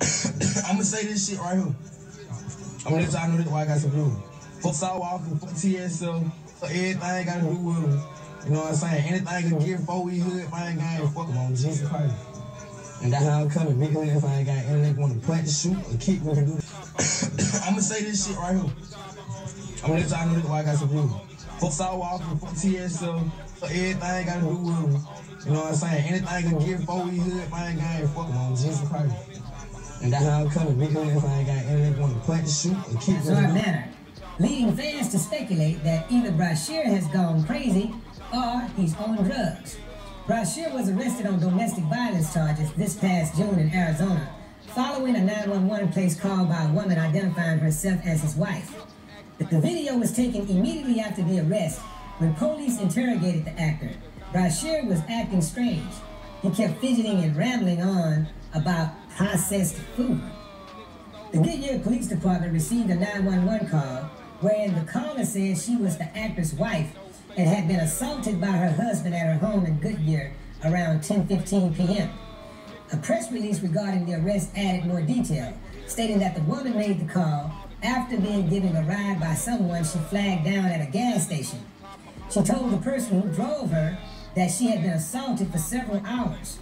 I'm gonna say this shit right here. I'm gonna let y'all know this why I got some blue. Fuck Sauce Walka, fuck TSL, uh, fuck everything got to do with them. You know what I'm saying? Anything can get before we hood, man, gang, fuck them on Jesus Christ. And that's how I'm coming. Big if I ain't got anything want to the shoot or kick, we can do this. I'm gonna say this shit right here. I'm gonna let y'all know this why I got some blue. Fuck Sauce Walka, fuck TSL, uh, fuck everything got to do with them. You know what I'm saying? Anything can get before we hood, man, gang, fuck them on Jesus Christ. And that's how I'm coming. Big hood, if I ain't got anything want to shoot kick, we Short can manner, leading fans to speculate that either Bryshere has gone crazy or he's on drugs. Bryshere was arrested on domestic violence charges this past June in Arizona, following a 911 place call by a woman identifying herself as his wife. The the video was taken immediately after the arrest when police interrogated the actor. Bryshere was acting strange. He kept fidgeting and rambling on about processed food. The Goodyear Police Department received a 911 call wherein the caller said she was the actor's wife and had been assaulted by her husband at her home in Goodyear around 10:15 p.m. A press release regarding the arrest added more detail, stating that the woman made the call after being given a ride by someone she flagged down at a gas station. She told the person who drove her that she had been assaulted for several hours.